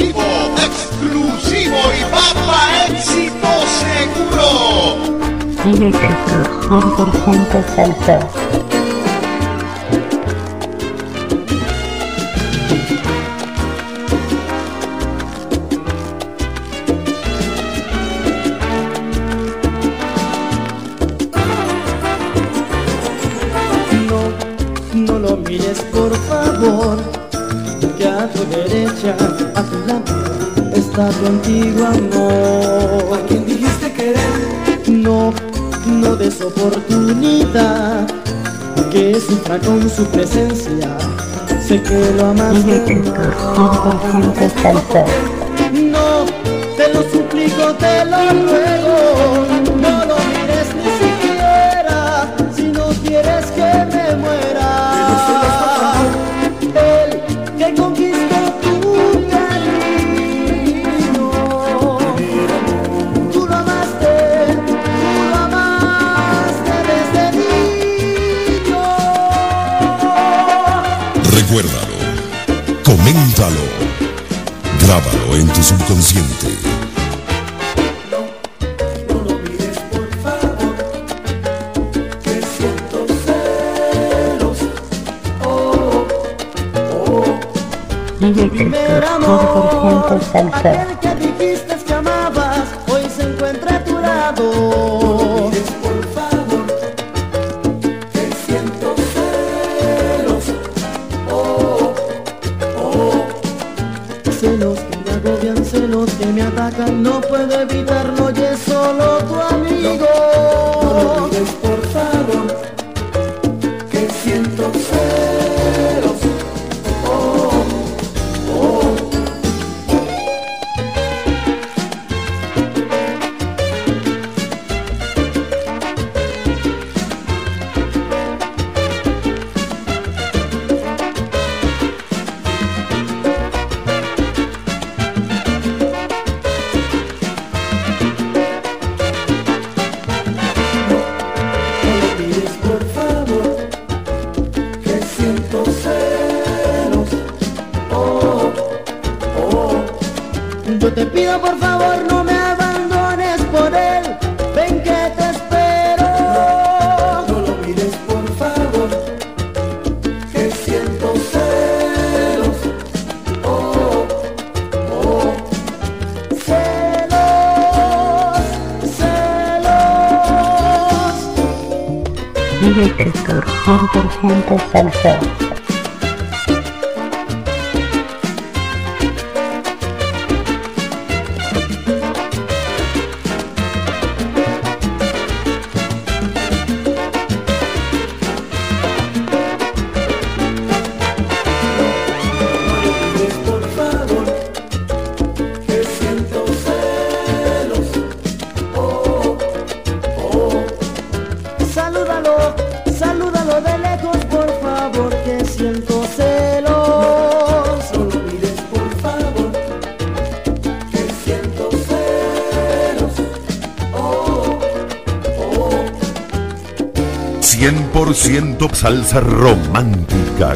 exclusivo, exclusivo y papá éxito seguro. Sigue tu 100% salsa. Tu derecha, a tu lado, está tu antiguo amor. ¿A quién dijiste querer? No, no des oportunidad, que sufra con su presencia. Sé que lo amas Sigue de tu verdad. 100% salsa. No, te lo suplico, te lo ruego, no lo mires ni siquiera, si no quieres que me muera. El que conquistó Recuérdalo, coméntalo, grábalo en tu subconsciente. Favor, que tu Primer amor, 100% salsa. aquel que dijiste que amabas, hoy se encuentra a tu lado. Celos que me agobian, celos que me atacan, no puedo evitarlo, y es solo tu Yo te pido por favor no me abandones por él, ven que te espero. No, lo mires por favor, que siento celos. Oh, oh. Celos, celos. Sigue tu 100% salsa. Siento celos. No lo mires, por favor, que siento celos. Oh, oh. 100% salsa romántica